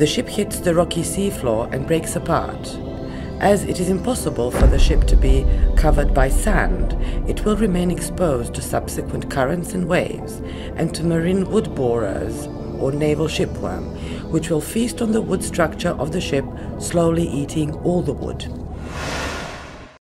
the ship hits the rocky seafloor and breaks apart. As it is impossible for the ship to be covered by sand, it will remain exposed to subsequent currents and waves, and to marine wood borers or naval shipworm, which will feast on the wood structure of the ship, slowly eating all the wood.